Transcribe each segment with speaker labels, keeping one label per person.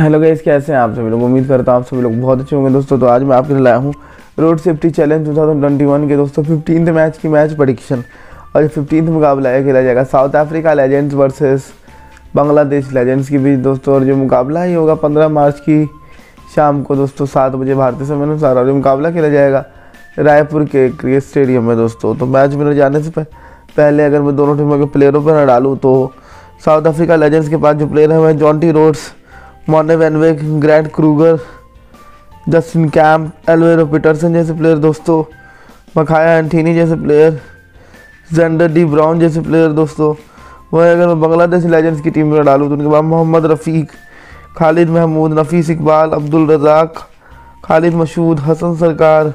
Speaker 1: Hello guys कैसे हैं आप सभी लोग? उम्मीद करता हूँ आप सभी लोग बहुत अच्छे होंगे। दोस्तों तो आज मैं आपके लिए लाया हूँ रोड सेफ्टी चैलेंज 2021 के दोस्तों फिफ्टीन मैच की मैच परीक्षण और फिफ्टीन मुकाबला है खेला जाएगा South Africa legends versus Bangladesh legends के बीच दोस्तों, और जो मुकाबला ही होगा पंद्रह मार्च की शाम को दोस्तों, सात बजे भारतीय समय अनुसार और ये मुकाबला खेला जाएगा रायपुर के क्रिकेट स्टेडियम में दोस्तों। तो मैच में जाने से पहले अगर मैं दोनों टीमों के प्लेयरों पर न डालूँ तो साउथ अफ्रीका लेजेंड्स के पास जो प्लेयर हैं वह Jonty Rhodes Morne van Wyk Garnett Kruger, Justin Kemp Alviro Petersen जैसे प्लेयर दोस्तों, मखाया एंटीनी जैसे प्लेयर जेंडर डी ब्राउन जैसे प्लेयर दोस्तों। वह अगर मैं बांग्लादेश लेजेंड्स की टीम में डालूँ तो उनके बाद मोहम्मद रफ़ीक, खालिद महमूद, नफीस इकबाल, अब्दुल रज़ाक, खालिद मशहूद हसन सरकार,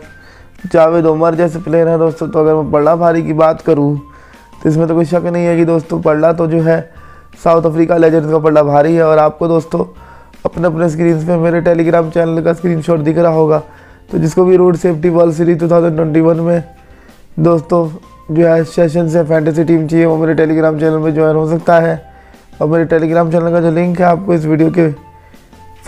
Speaker 1: जावेद उमर जैसे प्लेयर हैं दोस्तों। तो अगर मैं पढ़ला भारी की बात करूँ तो इसमें तो कोई शक नहीं है कि दोस्तों पढ़ला तो जो है साउथ अफ्रीका लेजेंड्स का पढ़ला भारी है। और आपको दोस्तों अपने अपने स्क्रीन पे मेरे टेलीग्राम चैनल का स्क्रीनशॉट दिख रहा होगा। तो जिसको भी रोड सेफ्टी वर्ल्ड सीरीज़ 2021 में, दोस्तों, जो है सेशन से फैंटेसी टीम चाहिए, वो मेरे टेलीग्राम चैनल में ज्वाइन हो सकता है। और मेरे टेलीग्राम चैनल का जो लिंक है, आपको इस वीडियो के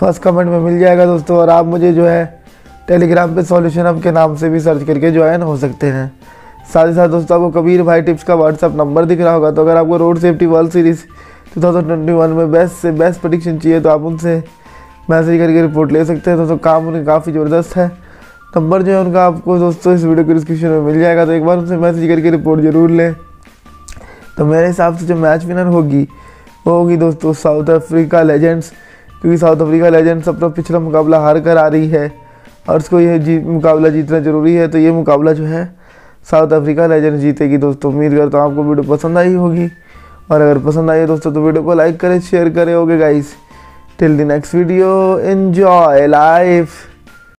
Speaker 1: फ़र्स्ट कमेंट में मिल जाएगा, दोस्तों, और आप मुझे जो है टेलीग्राम पे सॉल्यूशन अब के नाम से भी सर्च करके ज्वाइन हो सकते हैं। साथ ही साथ, दोस्तों, आपको कबीर भाई टिप्स का व्हाट्सअप नंबर दिख रहा होगा तो अगर आपको रोड सेफ्टी वर्ल्ड सीरीज़ 2021 में बेस्ट से बेस्ट प्रडिक्शन चाहिए तो आप उनसे मैसेज करके रिपोर्ट ले सकते हैं। दोस्तों, काम उनका काफ़ी ज़बरदस्त है। नंबर जो है उनका आपको दोस्तों इस वीडियो के डिस्क्रिप्शन में मिल जाएगा। तो एक बार उनसे मैसेज करके रिपोर्ट ज़रूर लें। तो मेरे हिसाब से जो मैच विनर होगी, वो होगी दोस्तों साउथ अफ्रीका लेजेंड्स क्योंकि साउथ अफ्रीका लेजेंड्स अपना पिछला मुकाबला हार कर आ रही है और उसको यह जी, मुकाबला जीतना ज़रूरी है। तो ये मुकाबला जो है साउथ अफ्रीका लेजेंड्स जीतेगी दोस्तों। उम्मीद करता हूँ आपको वीडियो पसंद आई होगी। और अगर पसंद आई दोस्तों तो वीडियो को लाइक करें शेयर करें, okay guys till the next video enjoy life